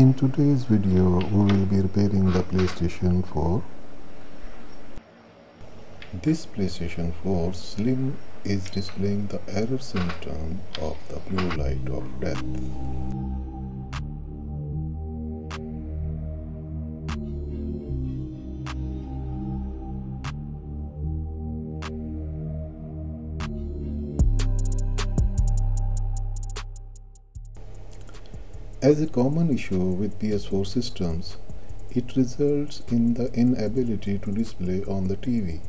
In today's video we will be repairing the PlayStation 4. This PlayStation 4 Slim is displaying the error symptom of the blue light of death. As a common issue with PS4 systems, it results in the inability to display on the TV.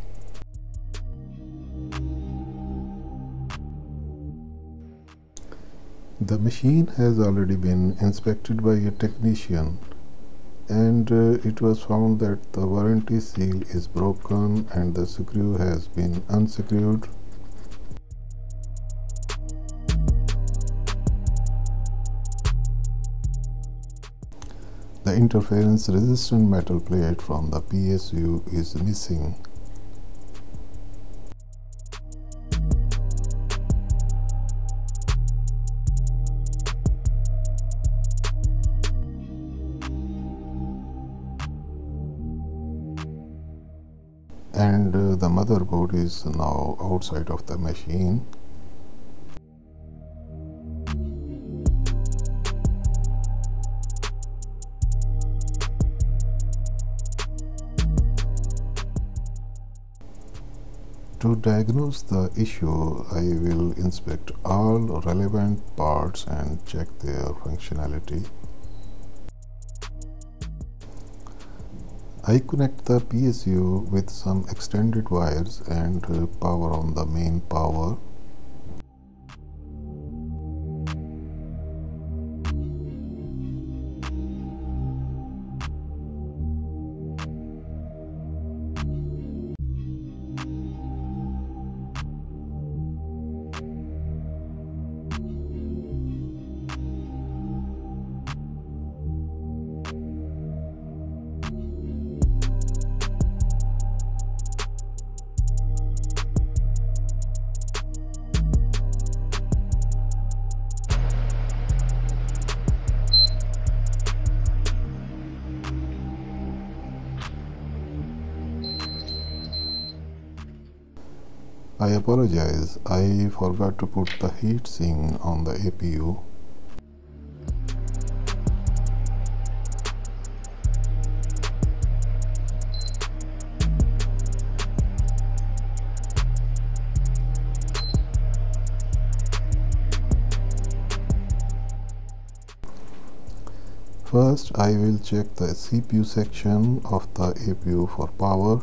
The machine has already been inspected by a technician and uh, it was found that the warranty seal is broken and the screw has been unscrewed The interference resistant metal plate from the PSU is missing. and uh, the motherboard is now outside of the machine diagnose the issue, I will inspect all relevant parts and check their functionality. I connect the PSU with some extended wires and power on the main power I apologize, I forgot to put the heatsink on the APU. First, I will check the CPU section of the APU for power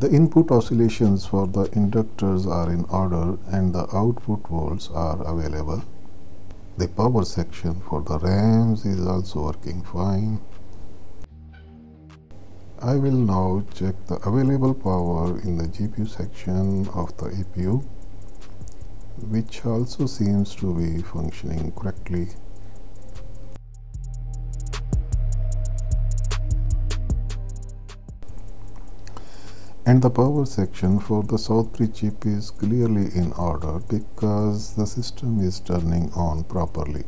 the input oscillations for the inductors are in order and the output volts are available. The power section for the RAMs is also working fine. I will now check the available power in the GPU section of the APU which also seems to be functioning correctly. And the power section for the Southbridge chip is clearly in order because the system is turning on properly.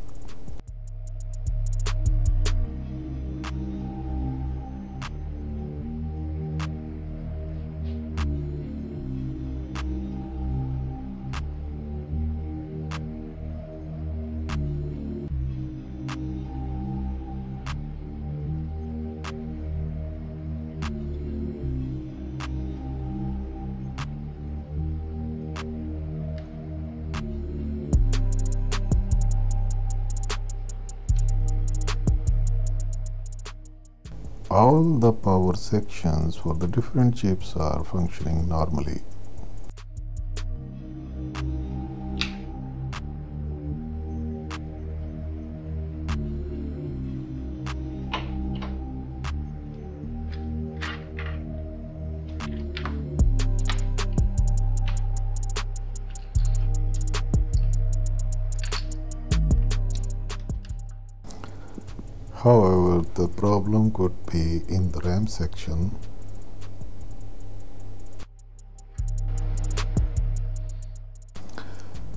All the power sections for the different chips are functioning normally. However, the problem could be in the RAM section.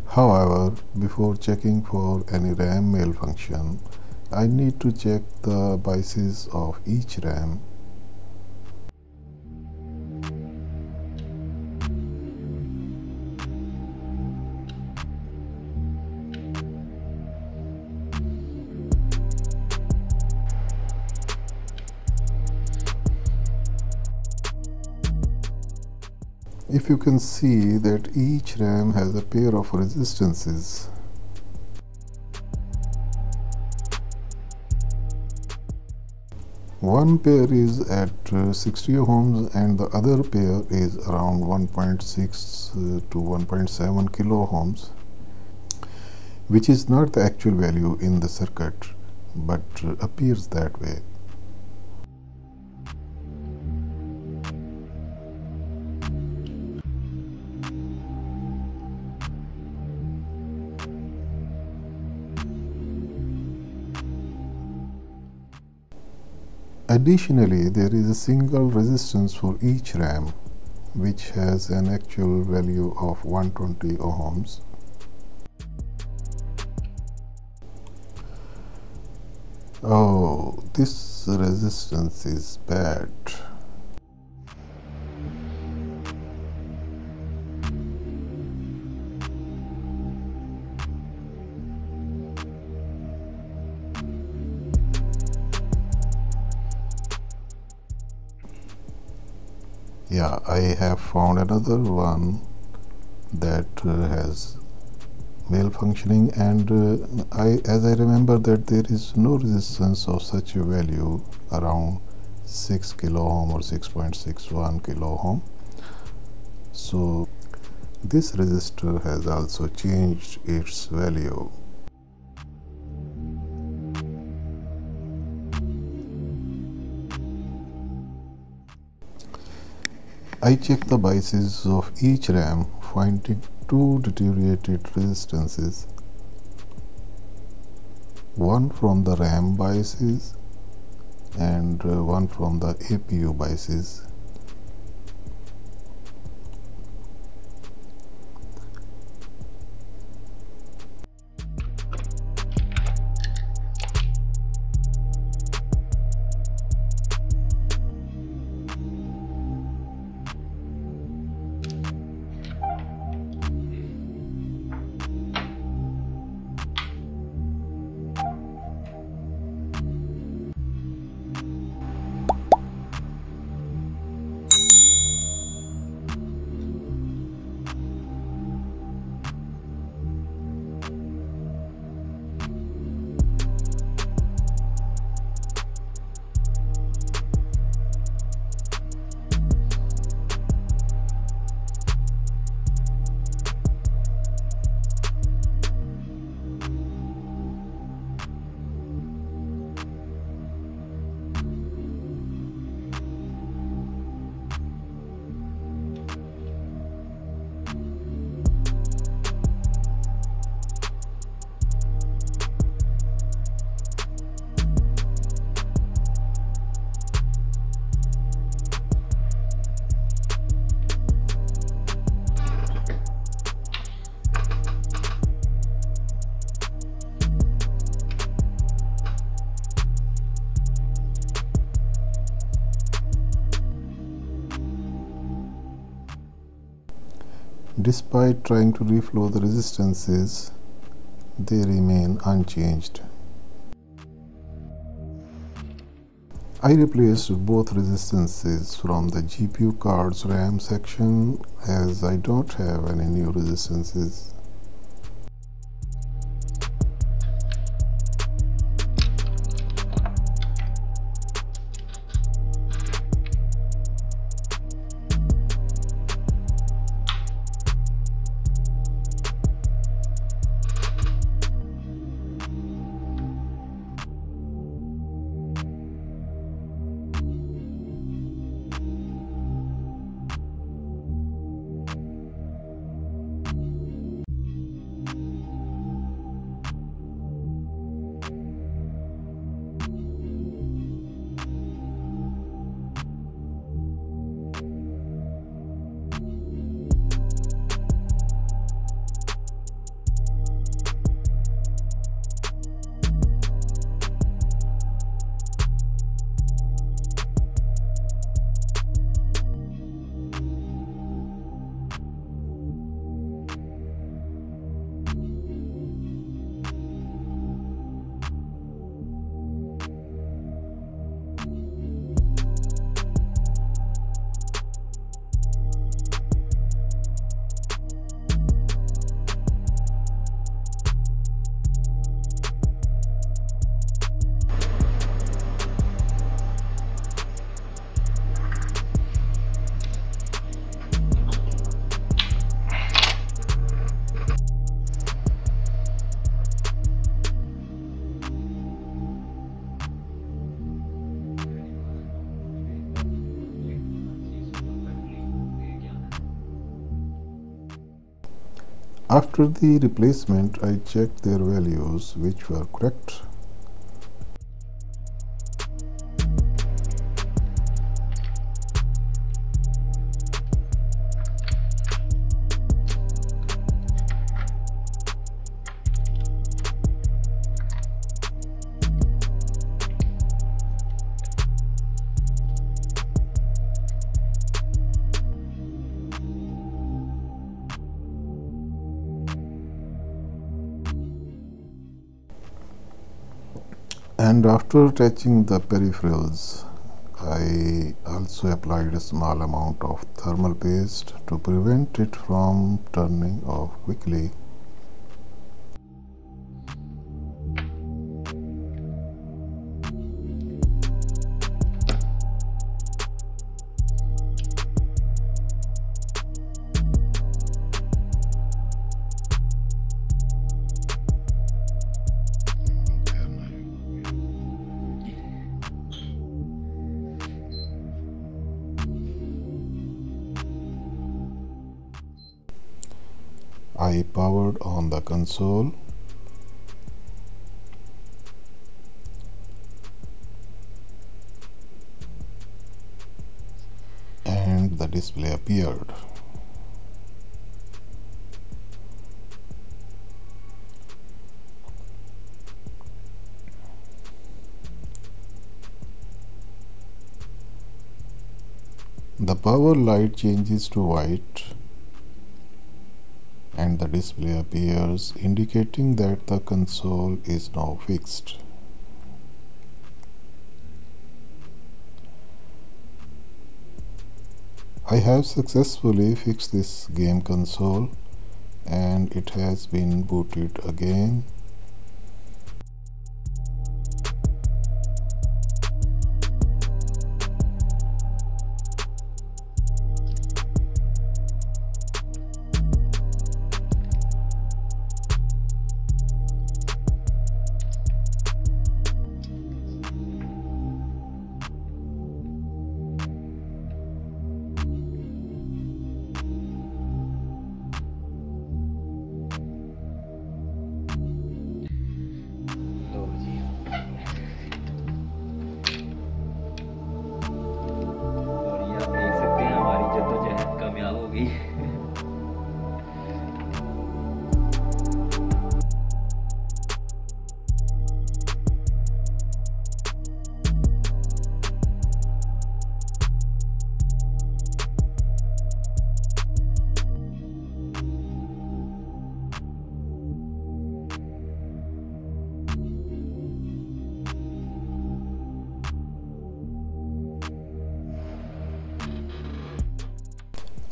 However, before checking for any RAM malfunction, I need to check the BIOSes of each RAM if you can see that each RAM has a pair of resistances. One pair is at uh, 60 ohms and the other pair is around 1.6 uh, to 1.7 kilo ohms which is not the actual value in the circuit but uh, appears that way Additionally, there is a single resistance for each RAM which has an actual value of 120 ohms. Oh, this resistance is bad. Yeah I have found another one that uh, has malfunctioning and uh, I as I remember that there is no resistance of such a value around 6 kilo ohm or 6.61 kilo ohm. So this resistor has also changed its value I check the BIOSes of each RAM finding two deteriorated resistances. One from the RAM BIOSes and uh, one from the APU BIOSes Despite trying to reflow the resistances, they remain unchanged. I replaced both resistances from the GPU card's RAM section as I don't have any new resistances After the replacement, I checked their values which were correct. And after touching the peripherals I also applied a small amount of thermal paste to prevent it from turning off quickly I powered on the console and the display appeared. The power light changes to white and the display appears indicating that the console is now fixed. I have successfully fixed this game console and it has been booted again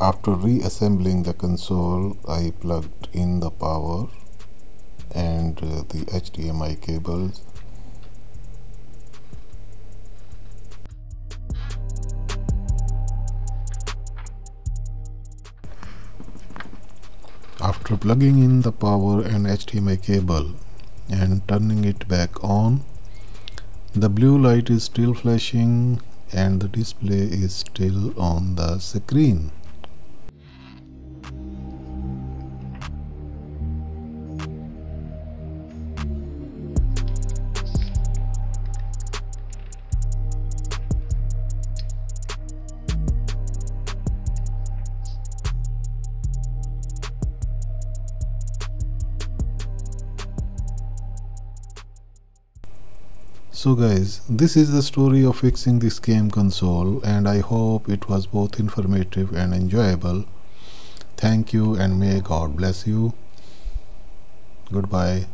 After reassembling the console, I plugged in the power and uh, the HDMI cables. After plugging in the power and HDMI cable and turning it back on, the blue light is still flashing and the display is still on the screen. So guys, this is the story of fixing this game console and I hope it was both informative and enjoyable. Thank you and may God bless you. Goodbye.